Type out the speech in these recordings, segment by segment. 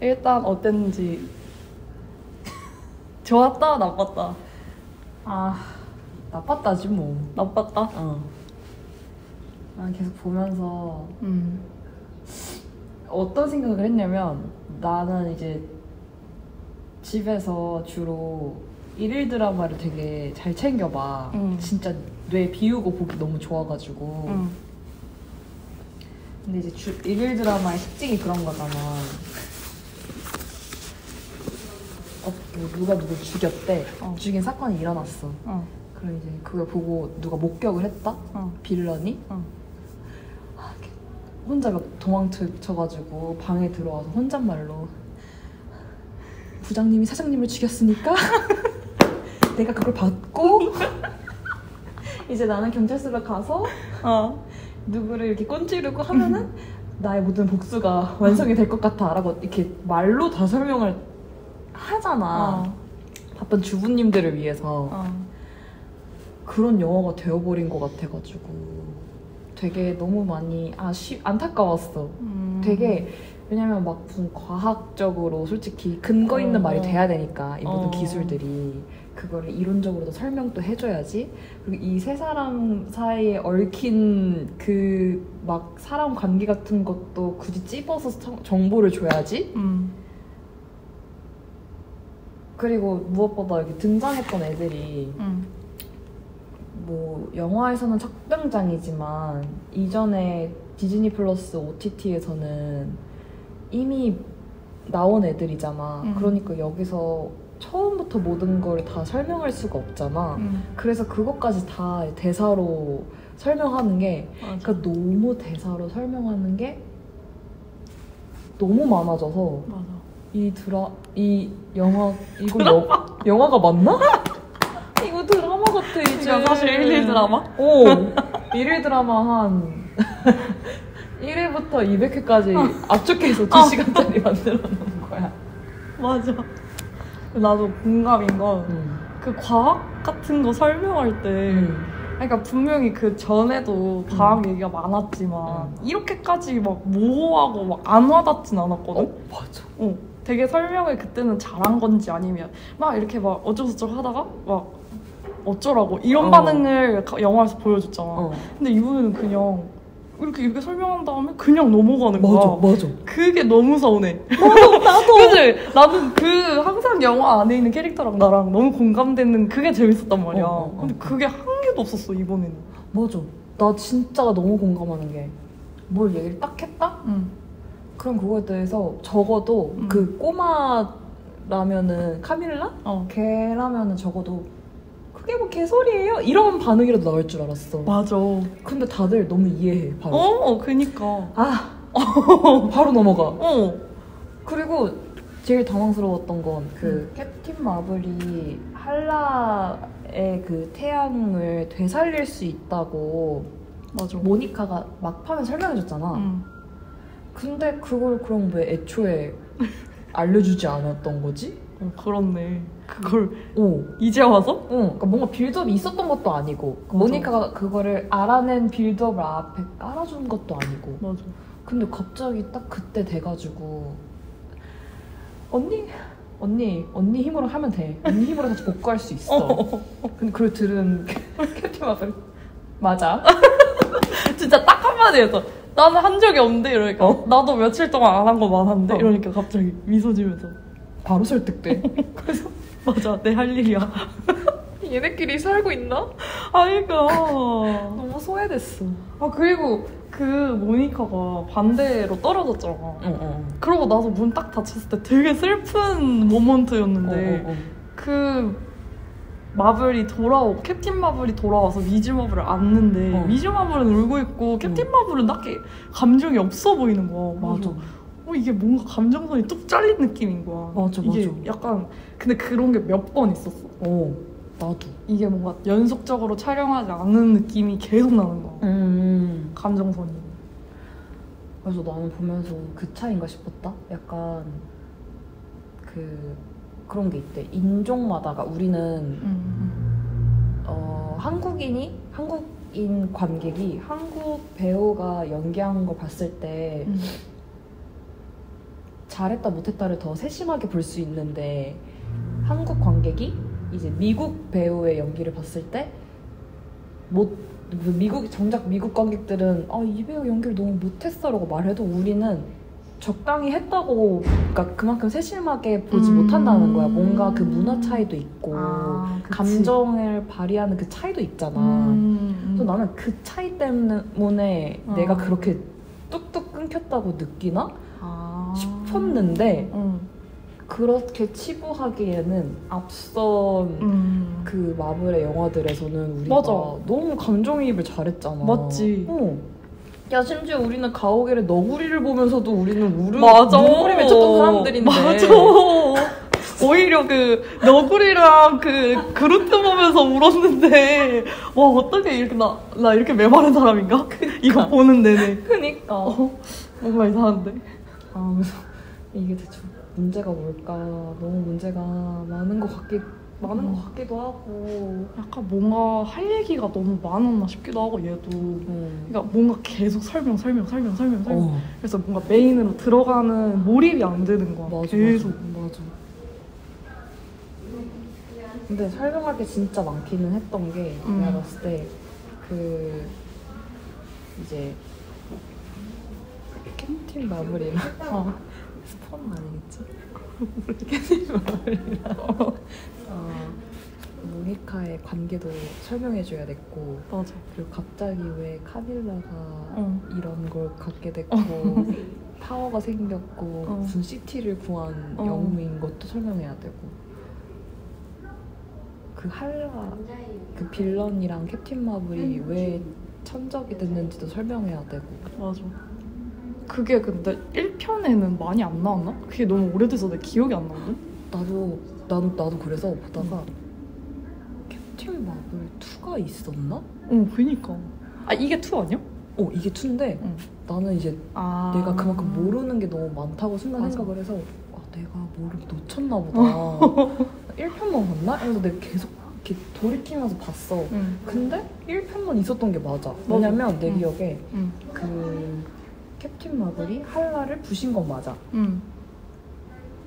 일단 어땠는지 좋았다 나빴다 아 나빴다지 뭐. 나빴다 어. 난 계속 보면서 음 어떤 생각을 했냐면 나는 이제 집에서 주로 일일 드라마를 되게 잘 챙겨봐. 음. 진짜 뇌 비우고 보기 너무 좋아가지고. 음. 근데 이제 주, 일일 드라마의 특징이 그런 거잖아. 어, 뭐 누가 누굴 죽였대. 어. 죽인 사건이 일어났어. 어. 그럼 이제 그걸 보고 누가 목격을 했다? 어. 빌런이? 어. 아, 혼자 막 도망쳐가지고 방에 들어와서 혼잣말로 부장님이 사장님을 죽였으니까 내가 그걸 받고 이제 나는 경찰서로 가서 어. 누구를 이렇게 꼰지르고 하면은 나의 모든 복수가 완성이 될 것 같아 라고 이렇게 말로 다 설명을 하잖아 어. 바쁜 주부님들을 위해서 어. 그런 영화가 되어버린 것 같아가지고 되게 너무 많이 아쉬 안타까웠어. 음. 되게 왜냐면 막 무슨 과학적으로 솔직히 근거 있는 어, 말이 어. 돼야 되니까 이 모든 어. 기술들이 그거를 이론적으로도 설명도 해줘야지 그리고 이 세 사람 사이에 얽힌 그 막 사람 관계 같은 것도 굳이 찝어서 정- 정보를 줘야지 음. 그리고 무엇보다 여기 등장했던 애들이 음. 뭐 영화에서는 첫 등장이지만 이전에 디즈니 플러스 OTT에서는 이미 나온 애들이잖아. 음. 그러니까 여기서 처음부터 모든 걸 다 설명할 수가 없잖아. 음. 그래서 그것까지 다 대사로 설명하는 게 맞아. 그러니까 너무 대사로 설명하는 게 너무 많아져서 맞아. 이 드라 이 영화 이거 여, 영화가 맞나? 이거 드라마 같아 이제. 이거 사실 일일 드라마? 오 일일 드라마 한 1회부터 200회까지 압축해서 2시간짜리 만들어 놓은 거야. 맞아. 나도 공감인 건그 음. 과학 같은 거 설명할 때 그러니까 분명히 그 전에도 과학 얘기가 많았지만 음. 이렇게까지 막 모호하고 막 안 와닿진 않았거든. 어 맞아. 어, 되게 설명을 그때는 잘한 건지 아니면 막 이렇게 막 어쩌고저쩌고 하다가 막 어쩌라고 이런 어. 반응을 가- 영화에서 보여줬잖아. 어 근데 이번에는 그냥 이렇게 이렇게 설명한 다음에 그냥 넘어가는 거야. 맞아 맞아. 그게 너무 서운해. 나도. 그치? 나는 그 항상 영화 안에 있는 캐릭터랑 나랑 너무 공감되는 그게 재밌었단 말이야. 어, 어, 어. 근데 그게 한 개도 없었어 이번에는. 맞아. 나 진짜 너무 공감하는 게 뭘 얘기를 딱 했다? 응. 그럼 그거에 대해서 적어도 음. 그 꼬마라면은 카밀라? 어. 걔라면은 적어도 그게 뭐 개소리예요? 이런 반응이라도 나올 줄 알았어. 맞아. 어, 근데 다들 너무 이해해. 바로. 어 그니까. 아 바로 넘어가. 어. 그리고 제일 당황스러웠던 건 음. 그 캡틴 마블이 한라의 그 태양을 되살릴 수 있다고 맞아. 모니카가 막판에 설명해줬잖아. 응. 근데 그걸 그럼 왜 애초에 알려주지 않았던 거지? 어, 그렇네. 그걸 오. 이제 와서? 어, 그러니까 뭔가 빌드업이 있었던 것도 아니고 맞아. 모니카가 그거를 알아낸 빌드업을 앞에 깔아준 것도 아니고 맞아. 근데 갑자기 딱 그때 돼가지고 언니 언니 언니 힘으로 하면 돼 언니 힘으로 다시 복구할 수 있어 근데 그걸 들은 캡틴 마블 맞아 진짜 딱 한마디에서 나는 한 적이 없는데 이러니까 어? 나도 며칠 동안 안 한 거 많았는데 어. 이러니까 갑자기 미소 지면서 바로 설득돼 맞아 내 할 일이야. 얘네끼리 살고 있나? 아이가. 너무 소외됐어 아 그리고 그 모니카가 반대로 떨어졌잖아. 어 어 그러고 나서 문 딱 닫혔을 때 되게 슬픈 모먼트였는데 어, 어, 어. 그 마블이 돌아오고 캡틴 마블이 돌아와서 미즈 마블을 안는데 어. 미즈 마블은 울고 있고 캡틴 마블은 딱히 감정이 없어 보이는 거야. 맞아 어, 이게 뭔가 감정선이 뚝 잘린 느낌인 거야. 맞아, 이게 맞아. 약간 근데 그런 게 몇 번 있었어. 어 나도 이게 뭔가 연속적으로 촬영하지 않은 느낌이 계속 나는 거야. 음 감정선이. 그래서 나는 보면서 그 차인가 싶었다. 약간 그 그런 게 있대. 인종마다가 우리는 음. 어, 한국인이 한국인 관객이 한국 배우가 연기한 걸 봤을 때 음. 잘했다 못했다를 더 세심하게 볼 수 있는데 한국 관객이 이제 미국 배우의 연기를 봤을 때못 그 미국 정작 미국 관객들은 아 이 배우 연기를 너무 못했어라고 말해도 우리는 적당히 했다고 그러니까 그만큼 세심하게 보지 음. 못한다는 거야. 뭔가 그 문화 차이도 있고 아. 감정을 발휘하는 그 차이도 있잖아. 음, 그래서 나는 그 차이 때문에 어. 내가 그렇게 뚝뚝 끊겼다고 느끼나 아. 싶었는데 응. 그렇게 치부하기에는 앞선 음. 그 마블의 영화들에서는 우리가 맞아. 너무 감정이입을 잘했잖아. 맞지. 어. 야 심지어 우리는 가오갤의 너구리를 보면서도 우리는 우르 맞아. 눈물이 맺혔던 사람들인데. 맞아. 오히려 그 너구리랑 그 그루트 보면서 울었는데 와 어떻게 이렇게 나, 나 이렇게 메마른 사람인가? 이거 보는 내내 그니까. 어, 뭔가 이상한데 아 그래서 이게 대체 문제가 뭘까? 너무 문제가 많은 것 같기 많은 음. 것 같기도 하고. 약간 뭔가 할 얘기가 너무 많았나 싶기도 하고 얘도 음. 그러니까 뭔가 계속 설명 설명 설명 설명 설명 어. 그래서 뭔가 메인으로 들어가는 몰입이 안 되는 거야 맞아, 계속 맞아, 맞아. 근데 설명할 게 진짜 많기는 했던 게 음. 내가 봤을 때 그 이제 캔팀 마블이랑 어. 스폰은 아니겠지? 어, 모니카의 관계도 설명해줘야 됐고 맞아 그리고 갑자기 왜 카밀라가 어. 이런 걸 갖게 됐고 파워가 생겼고 어. 무슨 시티를 구한 어. 영웅인 것도 설명해야 되고 그 할라 그 빌런이랑 캡틴 마블이 왜 천적이 됐는지도 설명해야 되고 맞아. 그게 근데 1편에는 많이 안 나왔나? 그게 너무 오래돼서 내 기억이 안 나거든? 나도 나도 나도 그래서 보다가 캡틴 마블 2가 있었나? 어, 그니까. 아, 이게 2 아니야? 어 이게 2인데 응. 나는 이제 아. 내가 그만큼 모르는 게 너무 많다고 순간 맞아. 생각을 해서 아, 내가 뭐를 놓쳤나 보다. 1편만 봤나? 그래서 내가 계속 이렇게 돌이키면서 봤어. 응. 근데 1편만 있었던 게 맞아. 왜냐면 내 응. 기억에 응. 그 캡틴 마블이 할라를 부신 건 맞아. 응.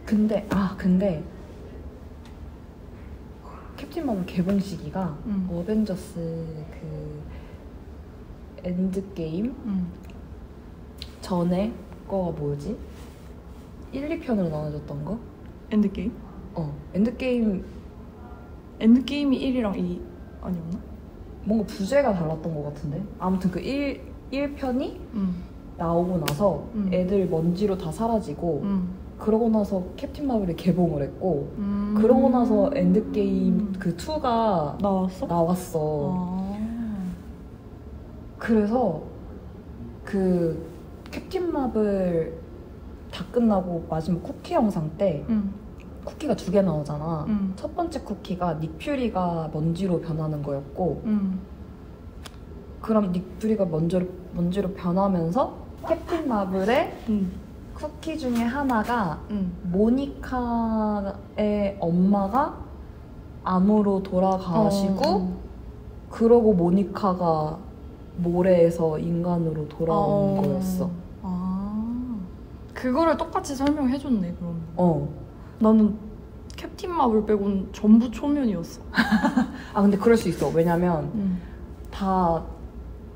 근데 아 근데 캡틴 마블 개봉 시기가 응. 어벤져스 그 엔드 게임 응. 전에 거가 뭐지? 1, 2편으로 나눠졌던 거? 엔드 게임? 어 엔드 게임 엔드 게임이 1이랑 2 아니었나? 뭔가 부제가 달랐던 것 같은데 아무튼 그 1, 1편이 응. 나오고 나서 음. 애들 먼지로 다 사라지고 응. 그러고 나서 캡틴 마블이 개봉을 했고 음. 그러고 나서 엔드게임 그 2가 나왔어? 나왔어 아. 그래서 그 캡틴 마블 다 끝나고 마지막 쿠키 영상 때 응. 쿠키가 두 개 나오잖아 응. 첫 번째 쿠키가 닉 퓨리가 먼지로 변하는 거였고 응. 그럼 닉 퓨리가 먼지로, 먼지로 변하면서 캡틴 마블의 응. 쿠키 중에 하나가 응. 모니카의 엄마가 암으로 돌아가시고 어. 그러고 모니카가 모래에서 인간으로 돌아오는 어. 거였어. 아. 그거를 똑같이 설명해 줬네, 그럼. 어. 나는 캡틴 마블 빼고는 전부 초면이었어. 아 근데 그럴 수 있어. 왜냐면 응. 다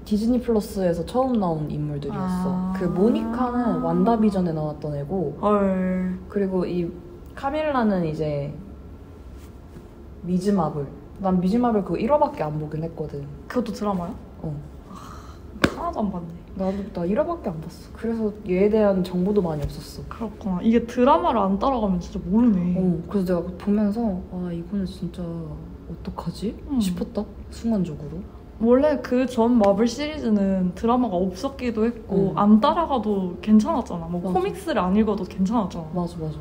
디즈니 플러스에서 처음 나온 인물들이었어. 아. 그 모니카는 완다비전에 나왔던 애고 헐. 그리고 이 카밀라는 이제 미즈 마블. 난 미즈 마블 그거 1화밖에 안 보긴 했거든. 그것도 드라마야? 어. 하나도 안 봤네. 나도 나 1화밖에 안 봤어. 그래서 얘에 대한 정보도 많이 없었어. 그렇구나. 이게 드라마를 안 따라가면 진짜 모르네. 어, 그래서 내가 보면서 아 이거는 진짜 어떡하지 음. 싶었다 순간적으로. 원래 그 전 마블 시리즈는 드라마가 없었기도 했고 음. 안 따라가도 괜찮았잖아. 뭐 맞아. 코믹스를 안 읽어도 괜찮았잖아. 맞아 맞아.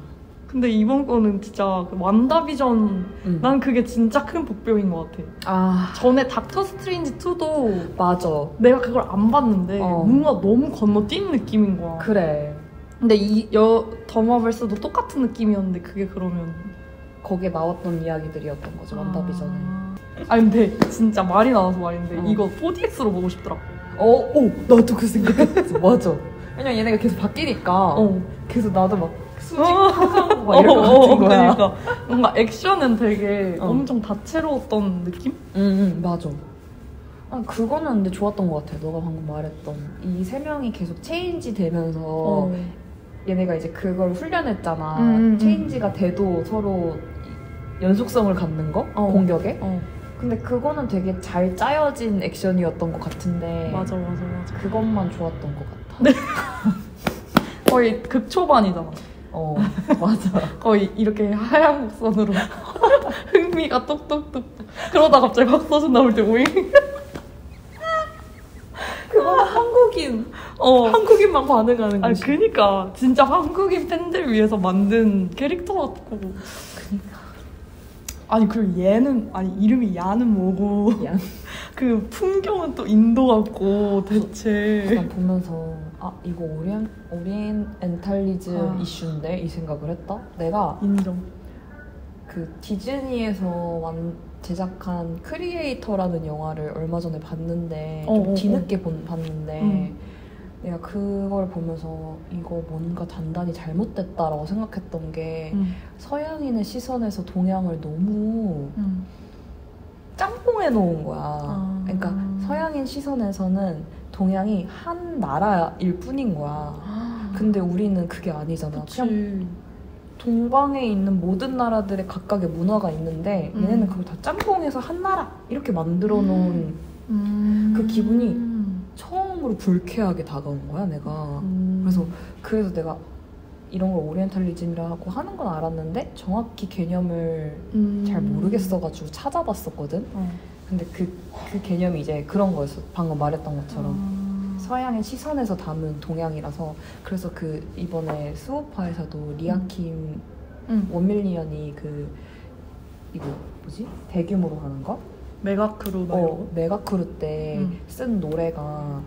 근데 이번 거는 진짜 그 완다비전 응. 난 그게 진짜 큰 복병인 것 같아. 아 전에 닥터 스트레인지 2도 맞아. 내가 그걸 안 봤는데 어. 뭔가 너무 건너뛴 느낌인 거야. 그래. 근데 이더 마블스도 똑같은 느낌이었는데 그게 그러면 거기에 나왔던 이야기들이었던 거죠 완다비전에. 아... 아니 근데 진짜 말이 나와서 말인데 어. 이거 4DX로 보고 싶더라. 어, 오 나도 그 생각했어. 맞아. 왜냐면 얘네가 계속 바뀌니까. 어. 그래서 나도 막 수직 하고 막 이런 거 어, 같은 거야. 그러니까 뭔가 액션은 되게 어. 엄청 다채로웠던 느낌? 응, 응, 맞아. 아, 그거는 근데 좋았던 것 같아. 너가 방금 말했던 이 세 명이 계속 체인지 되면서 얘네가 이제 그걸 훈련했잖아. 음, 음, 음. 체인지가 돼도 서로 연속성을 갖는 거? 어. 공격에? 어, 근데 그거는 되게 잘 짜여진 액션이었던 것 같은데 맞아, 맞아, 맞아. 그것만 좋았던 것 같아. 거의 극초반이잖아. 어, 맞아. 거의 이렇게 하얀 곡선으로 흥미가 뚝뚝뚝. 그러다 갑자기 박서준 나올 때 오잉. 그거는 한국인, 어. 한국인만 반응하는 거지. 그니까 진짜 한국인 팬들 위해서 만든 캐릭터 같고. 그니까. 아니 그리고 얘는 아니 이름이 야는 뭐고 양. 그 풍경은 또 인도 같고 대체. 그냥 보면서 아 이거 오리엔 오리엔탈리즘 아. 이슈인데 이 생각을 했다. 내가 인정. 그 디즈니에서 완, 제작한 크리에이터라는 영화를 얼마 전에 봤는데 어, 좀 어, 뒤늦게 본, 봤는데 음. 내가 그걸 보면서 이거 뭔가 단단히 잘못됐다라고 생각했던 게 음. 서양인의 시선에서 동양을 너무 음. 짬뽕해 놓은 거야. 아. 그러니까 서양인 시선에서는 동양이 한 나라일 뿐인 거야. 근데 우리는 그게 아니잖아. 그냥 그치. 동방에 있는 모든 나라들의 각각의 문화가 있는데 음. 얘네는 그걸 다 짬뽕해서 한 나라 이렇게 만들어 놓은 음. 그 기분이 처음으로 불쾌하게 다가온 거야 내가. 음. 그래서 그래서 내가 이런 걸 오리엔탈리즘이라고 하는 건 알았는데 정확히 개념을 음. 잘 모르겠어가지고 찾아봤었거든. 어. 근데 그, 그 개념이 이제 그런 거였어. 방금 말했던 것처럼. 아. 서양의 시선에서 담은 동양이라서 그래서 그 이번에 스우파에서도 리아킴 음. 원밀리언이 그 이거 뭐지 대규모로 하는 거? mega crew 막 어. mega crew 때 음. 쓴 노래가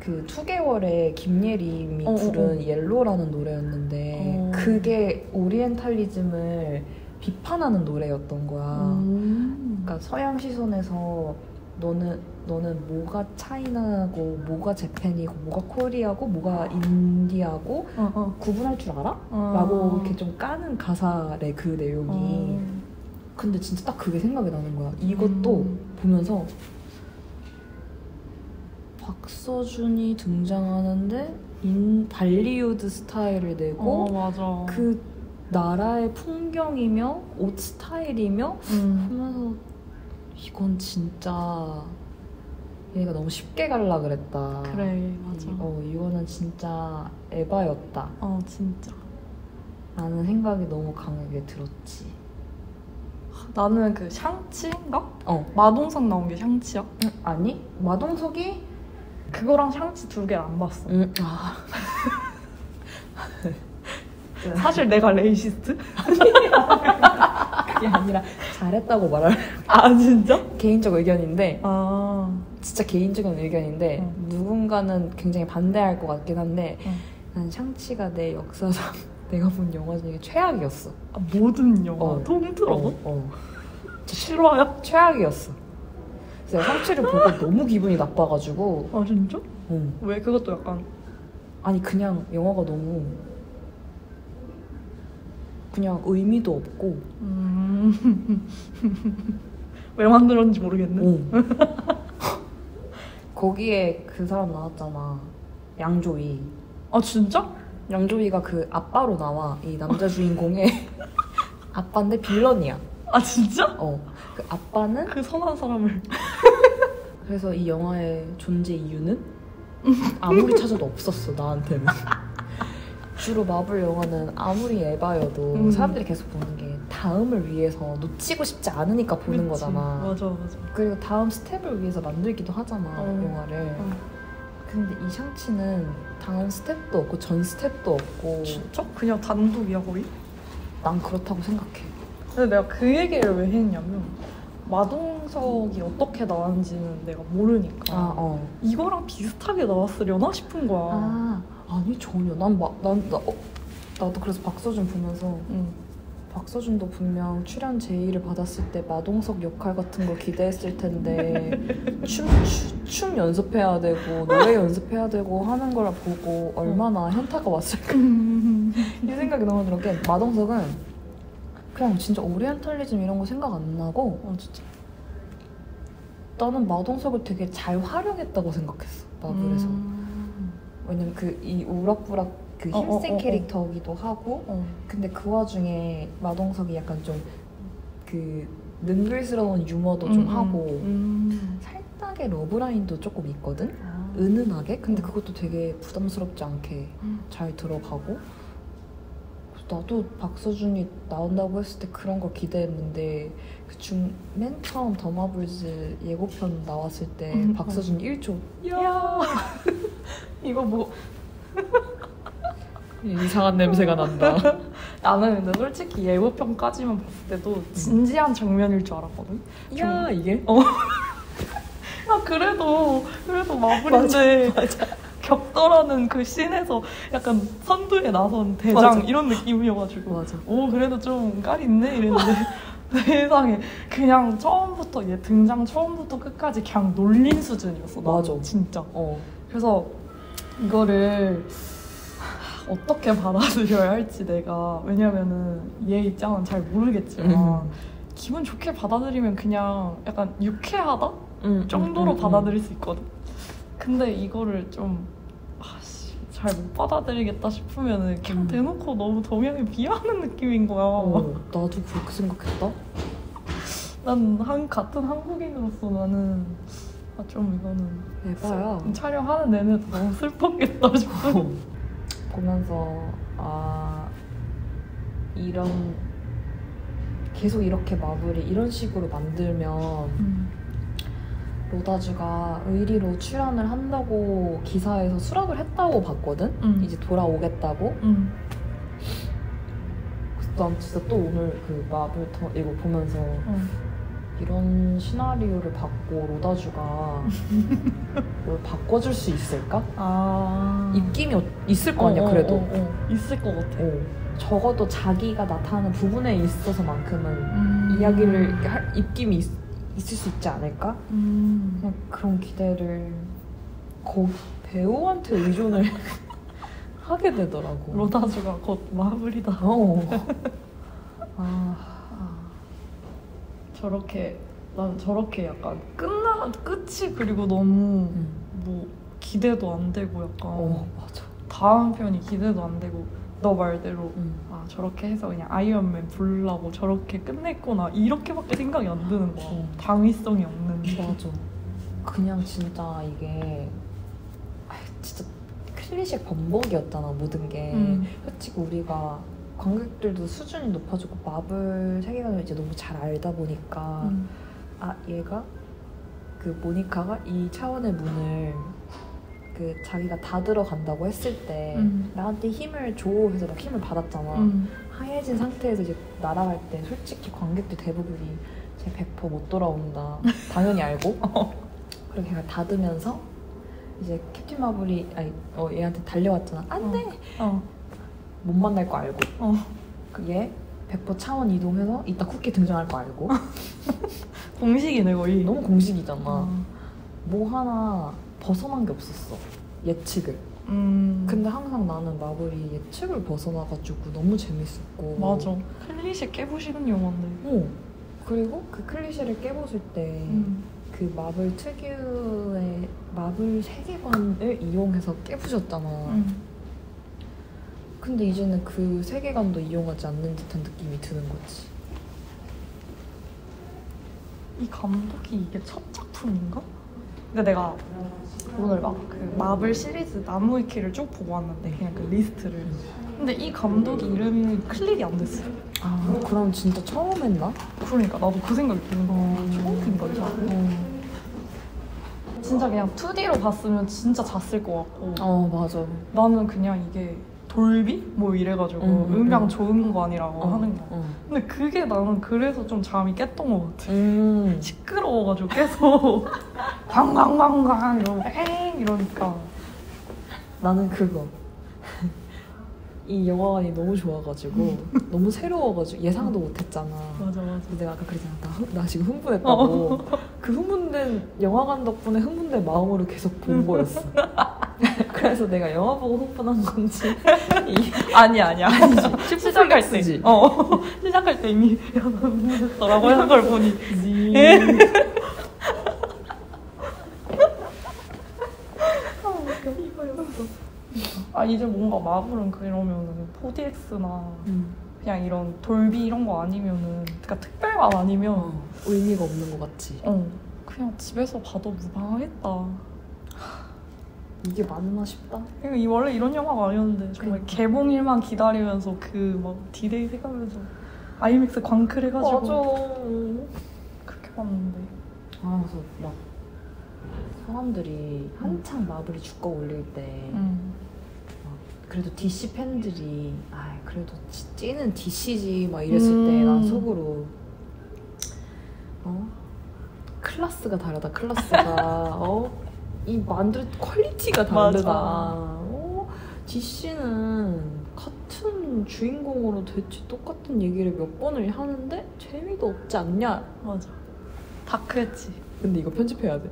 그 투개월의 김예림이 어, 어, 부른 어. 옐로라는 노래였는데 어. 그게 오리엔탈리즘을 비판하는 노래였던 거야. 음. 그러니까 서양 시선에서 너는 너는 뭐가 차이나고 뭐가 재팬이고 뭐가 코리아고 뭐가 인디아고 어, 어. 구분할 줄 알아? 어. 라고 이렇게 좀 까는 가사의 그 내용이 어. 근데 진짜 딱 그게 생각이 나는 거야 이것도 음. 보면서 박서준이 등장하는데 인 발리우드 스타일을 내고 어, 맞아. 그 나라의 풍경이며 옷 스타일이며 음. 보면서 이건 진짜 얘가 너무 쉽게 갈라 그랬다. 그래, 맞아. 이, 어 이거는 진짜 에바였다. 어, 진짜. 라는 생각이 너무 강하게 들었지. 나는 그 샹치인가? 어 마동석 나온 게 샹치야? 응, 아니 마동석이 그거랑 샹치 두 개를 안 봤어. 응, 아. 사실 내가 racist? 그게 아니라 잘했다고 말할 아, 진짜? 개인적 의견인데 아. 진짜 개인적인 의견인데 응. 누군가는 굉장히 반대할 것 같긴 한데 응. 난 샹치가 내 역사상 내가 본 영화 중에 최악이었어. 아, 모든 영화 어. 통틀어? 어, 어. 실화야? 최악이었어. 그래서 내가 샹치를 보고 너무 기분이 나빠가지고 아, 진짜? 응. 왜? 그것도 약간. 아니 그냥 영화가 너무 그냥 의미도 없고 음. 왜 만들었는지 모르겠네. 응. 거기에 그 사람 나왔잖아 양조위 아, 진짜? 양조위가 그 아빠로 나와 이 남자 주인공의 아빠인데 빌런이야 아, 진짜? 어 그 아빠는 그 선한 사람을. 그래서 이 영화의 존재 이유는 아무리 찾아도 없었어 나한테는 주로 마블 영화는 아무리 에바여도 음. 사람들이 계속 보는 게 다음을 위해서 놓치고 싶지 않으니까 보는 그치. 거잖아 맞아, 맞아. 그리고 다음 스텝을 위해서 만들기도 하잖아 어. 영화를 어. 근데 이 샹치는 다음 스텝도 없고 전 스텝도 없고 진짜? 그냥 단독이야, 거의? 난 그렇다고 생각해 근데 내가 그 얘기를 왜 했냐면 마동석이 어떻게 나왔는지는 내가 모르니까 아 어 이거랑 비슷하게 나왔으려나 싶은 거야. 아, 아니 전혀 난막난 나, 어, 나도 그래서 박서준 보면서 응. 박서준도 분명 출연 제의를 받았을 때 마동석 역할 같은 걸 기대했을 텐데 춤, 춤, 춤 연습해야 되고 노래 연습해야 되고 하는 걸 보고 얼마나 현타가 왔을까 이 생각이 너무 들어. 게 마동석은 그냥 진짜 오리엔탈리즘 이런 거 생각 안 나고 어 진짜. 나는 마동석을 되게 잘 활용했다고 생각했어 마블에서. 음. 왜냐면 그 이 우락부락 그 어, 힘센 어, 어, 어. 캐릭터기도 하고 어. 근데 그 와중에 마동석이 약간 좀그 능글스러운 유머도 좀 음, 하고 음. 살짝의 러브라인도 조금 있거든? 아. 은은하게? 근데 음. 그것도 되게 부담스럽지 않게 음. 잘 들어가고 나도 박서준이 나온다고 했을 때 그런 걸 기대했는데 그중맨 처음 더마블즈 예고편 나왔을 때 음, 박서준 1초 야. 이거 뭐 이상한 냄새가 난다 나는 근데 솔직히 예고편까지만 봤을 때도 진지한 장면일 줄 알았거든. 야 이게? 아 그래도 그래도 마블인데 격돌하는 그 씬에서 약간 선두에 나선 대장 맞아. 이런 느낌이어가지고 맞아 오 그래도 좀깔 있네 이랬는데 세상에 그냥 처음부터 얘 등장 처음부터 끝까지 그냥 놀린 수준이었어. 맞아. 진짜. 어 그래서 이거를 어떻게 받아들여야 할지 내가 왜냐면은 얘 입장은 잘 모르겠지만 음. 기분 좋게 받아들이면 그냥 약간 유쾌하다 음, 정도로 음, 음, 받아들일 수 있거든. 근데 이거를 좀 아씨 잘 못 받아들이겠다 싶으면은 그냥 음. 대놓고 너무 동양에 비하하는 느낌인 거야. 어, 나도 그렇게 생각했다 난 한, 같은 한국인으로서 나는 아, 좀 이거는 에바야 촬영하는 내내 너무 슬펐겠다 싶어. 보면서 아 이런 계속 이렇게 마블이 이런 식으로 만들면 음. 로다주가 의리로 출연을 한다고 기사에서 수락을 했다고 봤거든 음. 이제 돌아오겠다고 음. 그래서 난 진짜 또 오늘 그 마블 더 이거 보면서 음. 이런 시나리오를 받고 로다주가 뭘 바꿔줄 수 있을까? 아. 입김이 어- 있을 거 아니야 어, 어, 그래도 어, 어. 있을 것 같아. 어, 적어도 자기가 나타나는 부분에 있어서만큼은 음. 이야기를 이렇게 할 입김이 있, 있을 수 있지 않을까? 음. 그냥 그런 기대를 거 배우한테 의존을 하게 되더라고. 로다주가 곧 마블이다. 어. 아, 저렇게 난 저렇게 약간 끝나 끝이 그리고 너무 음. 뭐 기대도 안 되고 약간 어 맞아. 다음 편이 기대도 안 되고 너 말대로 음. 아 저렇게 해서 그냥 아이언맨 부르려고 저렇게 끝냈구나 이렇게밖에 생각이 안 드는 거야. 어. 당위성이 없는. 맞아. 그냥 진짜 이게 아, 진짜 클리셰 번복이었잖아 모든 게. 음. 솔직히 우리가 관객들도 수준이 높아지고 마블 세계관을 이제 너무 잘 알다 보니까 음. 아 얘가 그 모니카가 이 차원의 문을 그 자기가 다 들어간다고 했을 때 음. 나한테 힘을 줘 해서 막 힘을 받았잖아. 음. 하얘진 상태에서 이제 날아갈 때 솔직히 관객들 대부분이 쟤 100%못 돌아온다. 당연히 알고. 그리고 걔가 닫으면서 이제 캡틴 마블이 아니 어, 얘한테 달려왔잖아. 안 돼. 어. 못 만날 거 알고. 어. 그 얘100% 차원 이동해서 이따 쿠키 등장할 거 알고. 공식이네 거의. 너무 공식이잖아. 어. 뭐 하나 벗어난 게 없었어. 예측을. 음. 근데 항상 나는 마블이 예측을 벗어나가지고 너무 재밌었고. 맞아. 클리셰 깨부시는 영화인데. 어. 그리고 그 클리셰를 깨부술 때그 음. 마블 특유의 마블 세계관을 이용해서 깨부셨잖아. 음. 근데 이제는 그 세계관도 이용하지 않는 듯한 느낌이 드는 거지. 이 감독이 이게 첫 작품인가? 근데 내가 오늘 막 그 마블 시리즈 나무위키를 쭉 보고 왔는데 그냥 그 리스트를 근데 이 감독 이름이 클릭이 안 됐어 아, 그럼 진짜 처음 했나? 그러니까 나도 그 생각이 드는 거야 어. 처음 본 거야 어, 진짜 그냥 2D로 봤으면 진짜 잤을 것 같고 어 맞아. 나는 그냥 이게 돌비? 뭐 이래가지고 음, 음, 음, 량 음. 좋은 거 아니라고 어, 하는 거야 어. 근데 그게 나는 그래서 좀 잠이 깼던 것 같아 음. 시끄러워가지고 계속 광광광광 이러고 엥 이러니까 나는 그거. 이 영화관이 너무 좋아가지고 너무 새로워가지고 예상도 못했잖아. 맞아 맞아 내가 아까 그랬잖아. 나, 흥- 나 지금 흥분했다고. 그 흥분된 영화관 덕분에 흥분된 마음으로 계속 본 거였어. 그래서 내가 영화 보고 흥분한 건지 이 아니 아니 아니지. 시작할 때. 어. 시작할 때 이미 야너무했더라고 하는 걸 보니. 아. 이거였어. 아 이제 뭔가 마블은 그러면은 4DX나 음. 그냥 이런 돌비 이런 거 아니면은 그러니까 특별관 아니면 어, 의미가 없는 것 같지. 어 그냥 집에서 봐도 무방하겠다. 이게 맞나 싶다. 이 원래 이런 영화가 아니었는데 정말 그러니까. 개봉일만 기다리면서 그 막 디데이 해가면서 아이맥스 광클 해가지고 그렇게 봤는데 아, 그래서 막 사람들이 한창 마블이 주가 올릴 때 음. 그래도 DC 팬들이 아 그래도 찌- 찐은 DC지 막 이랬을 음. 때 난 속으로 어 클래스가 다르다 클래스가 어 이 만들 quality가 다르다. 어 DC는 같은 주인공으로 대체 똑같은 얘기를 몇 번을 하는데 재미도 없지 않냐? 맞아. dark했지. 근데 이거 편집해야 돼.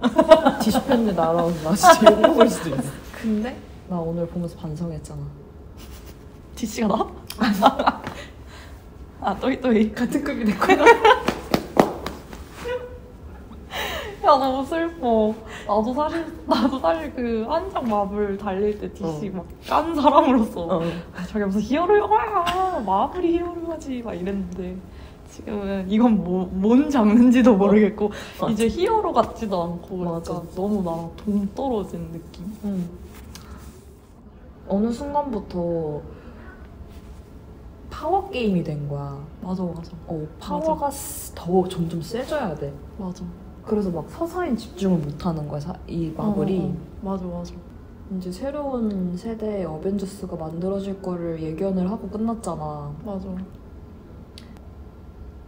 DC 팬들 날아와서 나 진짜 욕먹을 수도 있어. 근데? 나 오늘 보면서 반성했잖아. DC가 나? 아 또이 또이. 같은 급이 됐구나 야 너무 슬퍼 나도 사실 나도 사실 그 한창 마블 달릴 때 DC 막깐 사람으로서 어. 아, 저게 무슨 히어로 영화야 마블이 히어로야지 막 이랬는데 지금은 이건 뭐, 뭔 장르인지도 모르겠고 맞아. 이제 히어로 같지도 않고 그러니까 맞아. 너무 나랑 동 떨어진 느낌 응. 어느 순간부터 파워 게임이 된 거야. 맞아 맞아 어, 파워가 스- 더 점점 세져야 돼. 맞아 그래서 막 서사엔 집중을 못 하는 거야, 사- 이 마블이. 어, 어, 어. 맞아 맞아 이제 새로운 세대의 어벤져스가 만들어질 거를 예견을 하고 끝났잖아. 맞아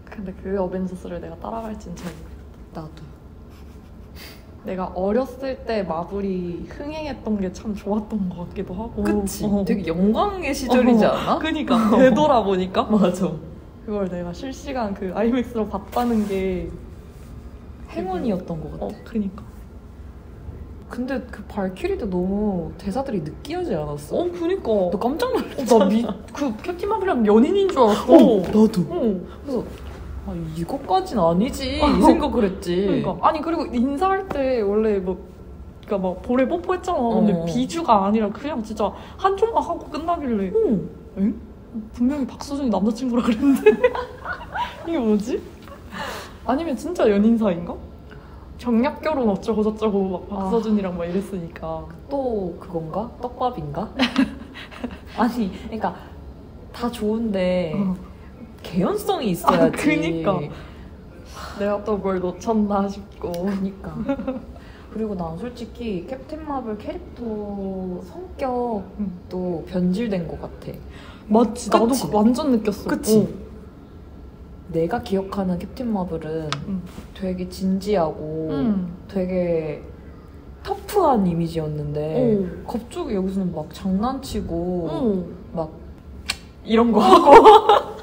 근데 그 어벤져스를 내가 따라갈진 잘 모르겠어 나도. 내가 어렸을 때 마블이 흥행했던 게 참 좋았던 것 같기도 하고 그치? 어. 되게 영광의 시절이지 어. 않아? 그니까 되돌아보니까 맞아. 그걸 내가 실시간 그 아이맥스로 봤다는 게 행운이었던 것 같아. 어, 그니까 근데 그 발키리도 너무 대사들이 느끼하지 않았어? 어 그니까 너 깜짝 놀랐어. 나 미 그 캡틴 마블이랑 연인인 줄 알았어 어, 나도. 어. 그래서 아 이거까진 아니지 어. 이 생각을 했지. 그러니까 아니 그리고 인사할 때 원래 뭐 그러니까 막 볼에 뽀뽀했잖아 근데 어. 비주가 아니라 그냥 진짜 한 조각 하고 끝나길래 응. 응? 분명히 박서준이 남자친구라 그랬는데 이게 뭐지? 아니면 진짜 연인 사이인가? 정략 결혼 어쩌고 저쩌고 막 박서준이랑 막 이랬으니까 또 그건가? 떡밥인가? 아니, 그러니까 다 좋은데 어. 개연성이 있어야지. 아, 그니까. 내가 또 뭘 놓쳤나 싶고 그니까. 그리고 난 솔직히 캡틴 마블 캐릭터 성격도 응. 변질된 것 같아. 맞지 나도 그치? 그 완전 느꼈어 그치? 내가 기억하는 캡틴 마블은 응. 되게 진지하고 응. 되게 터프한 이미지였는데 오. 갑자기 여기서는 막 장난치고 응. 막 이런 거 하고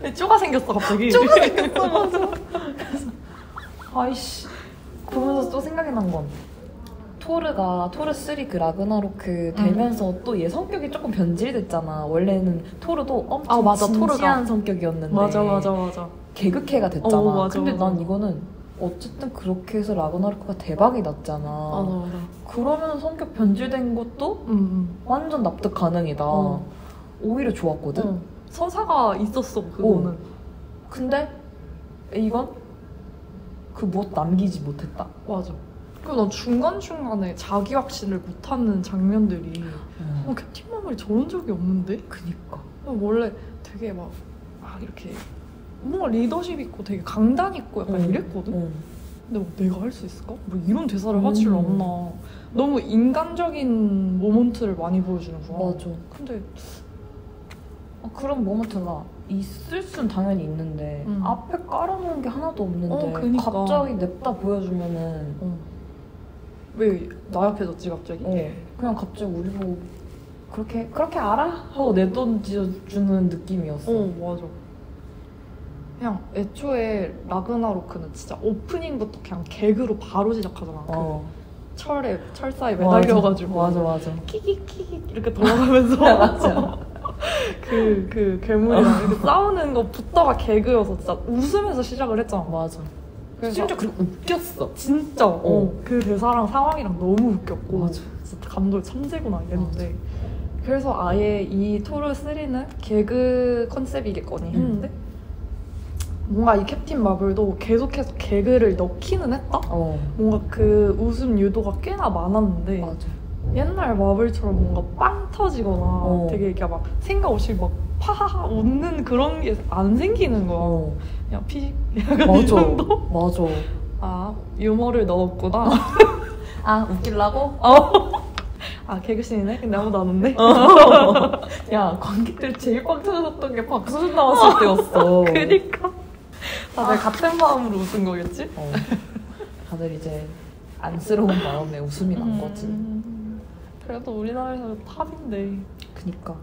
내 쪼가 생겼어 갑자기 쪼가 생겼어 맞아 아이씨 보면서 또 생각이 난건 토르가 토르 3 그 라그나로크 되면서 또얘 성격이 조금 변질됐잖아 원래는 토르도 엄청 아, 맞아, 진지한 토르가. 성격이었는데 맞아 맞아 맞아 개그캐가 됐잖아 어, 맞아, 근데 맞아. 난 이거는 어쨌든 그렇게 해서 라그나로크가 대박이 났잖아 맞아 그러면 성격 변질된 것도 응. 완전 납득 가능이다 어. 오히려 좋았거든 응. 서사가 있었어 그거는 근데 이건 그 무엇 남기지 못했다. 맞아 그리고 난 중간중간에 자기 확신을 못하는 장면들이 어, 캡틴 마블이 저런 적이 없는데? 그니까. 원래 되게 막, 막 이렇게 뭔가 리더십 있고 되게 강단 있고 약간 응. 이랬거든? 응. 근데 뭐 내가 할 수 있을까? 뭐 이런 대사를 하질 음. 않나 너무 인간적인 모먼트를 많이 보여주는 거야 맞아. 근데 아, 그런 모먼트가 있을 순 당연히 있는데 응. 앞에 깔아놓은 게 하나도 없는데 어, 그니까. 갑자기 냅다 보여주면은 어. 왜 나약해졌지 갑자기? 어, 그냥 갑자기 우리 보고 그렇게 그렇게 알아? 하고 내던져주는 느낌이었어. 어 맞아 그냥 애초에 라그나로크는 진짜 오프닝부터 그냥 개그로 바로 시작하잖아 어. 그 철에 철사에 매달려가지고 맞아 맞아. 키키키키 이렇게 돌아가면서 맞아. 그, 그 괴물이랑 이렇게 싸우는 것부터가 개그여서 진짜 웃으면서 시작을 했잖아. 맞아. 그래서 심지어 그리고 웃겼어. 진짜 어, 그 대사랑 상황이랑 너무 웃겼고 맞아. 진짜 감독이 천재구나 이랬는데 그래서 아예 이 토르 3는 개그 컨셉이겠거니 했는데 뭔가 이 캡틴 마블도 계속해서 개그를 넣기는 했다? 어. 뭔가 그 웃음 유도가 꽤나 많았는데 맞아. 옛날 마블처럼 뭔가 빵 터지거나 어. 되게 이렇게 막 생각 없이 막 파하하 웃는 그런 게 안 생기는 거야. 어. 그냥 피 약간 이 맞아. 정도? 맞아. 아 유머를 넣었구나. 아 웃길라고? 어. 아 개그씬이네? 근데 아무도 안 웃네? 야 관객들 제일 꽉 터졌던 게 박수준 나왔을 때였어. 그니까 다들 같은 마음으로 웃은 거겠지? 어. 다들 이제 안쓰러운 마음에 웃음이 난 거지. 음, 그래도 우리나라에서 탑인데 그니까.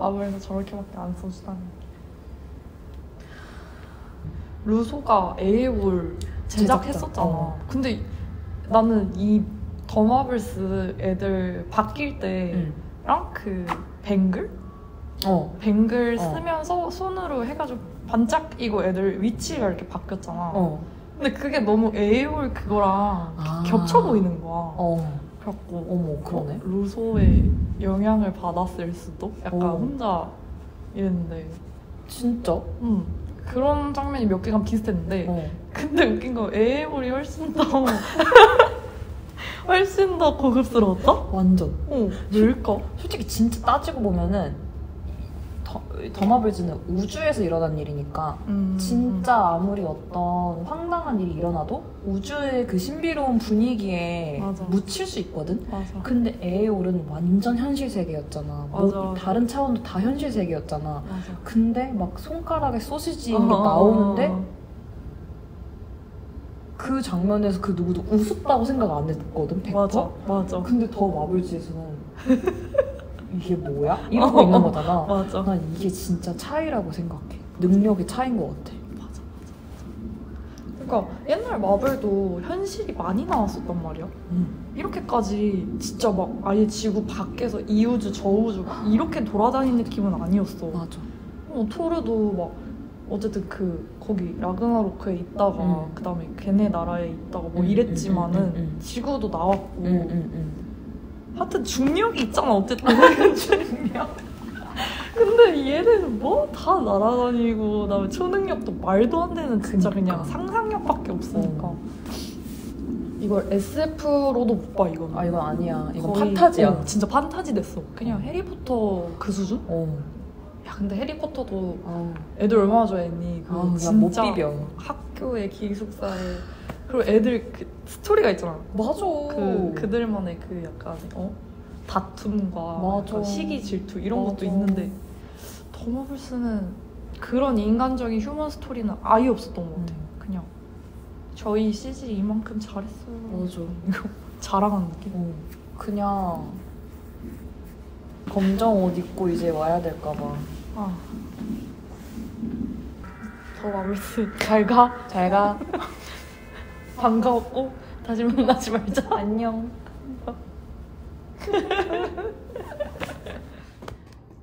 마블에서 저렇게밖에 안 써주다니 루소가 에이올 제작했었잖아. 어. 근데 나는 이 더마블스 애들 바뀔 때랑 응. 그 뱅글? 어. 뱅글 어. 쓰면서 손으로 해가지고 반짝이고 애들 위치가 이렇게 바뀌었잖아 어. 근데 그게 너무 에이올 그거랑 아. 겹쳐 보이는 거야 어. 그래갖고 어머 그러네. 어, 루소의 영향을 받았을 수도? 약간 어. 혼자 이랬는데 진짜? 음, 그런 장면이 몇 개가 비슷했는데 어. 근데 웃긴 거 에이볼이 훨씬 더 훨씬 더 고급스러웠다? 완전. 어, 왜일까? 솔직히 진짜 따지고 보면은 더, 더마블즈는 우주에서 일어난 일이니까 음, 진짜 아무리 어떤 황당한 일이 일어나도 우주의 그 신비로운 분위기에 맞아. 묻힐 수 있거든. 음, 맞아 근데 에이올은 완전 현실 세계였잖아. 뭐. 다른 차원도 다 현실 세계였잖아. 맞아 근데 막 손가락에 소시지 어, 나오는데. 그 장면에서 그 누구도 웃었다고 생각 안 했거든. 100%? 맞아 맞아 근데 더 마블즈에서는 이게 뭐야? 이러고 있는 거잖아. 맞아 난 이게 진짜 차이라고 생각해. 능력의 차이인 것 같아. 맞아 맞아 그러니까 옛날 마블도 현실이 많이 나왔었단 말이야 이렇게까지 진짜 막 아예 지구 밖에서 이 우주 저 우주 막 이렇게 돌아다니는 느낌은 아니었어. 맞아. 어, 토르도 막 어쨌든 그 거기 라그나로크에 있다가 음. 그다음에 걔네 나라에 있다가 뭐 음, 이랬지만은 음, 음, 음. 지구도 나왔고. 하여튼 중력이 있잖아 어쨌든 중력. 근데 얘네는 뭐 다 날아다니고 그다음에 초능력도 말도 안 되는 진짜 그냥. 상상력밖에 없으니까 어. 이걸 SF로도 못 봐 이거는 아, 이건 아니야. 이건 거의- 판타지야. 어, 진짜 판타지 됐어. 그냥 해리포터 그 수준? 어. 야 근데 해리포터도 아, 애들 얼마나 좋아했니? 그 아, 나못 진짜 비벼. 학교의 기숙사에 그리고 애들 그 스토리가 있잖아. 맞아. 그 그들만의 그 약간 어 다툼과 맞아. 약간 시기 질투 이런 것도 맞아. 있는데 더마블스는 그런 인간적인 휴먼 스토리는 아예 없었던 것 같아. 음. 그냥 저희 CG 이만큼 잘했어요. 맞아. 이거 자랑하는 느낌. 어. 그냥 검정 옷 입고 이제 와야 될까 봐. 아. 더 마블스 잘 가. 잘 가. 반가웠고 다시 만나지 말자. 안녕.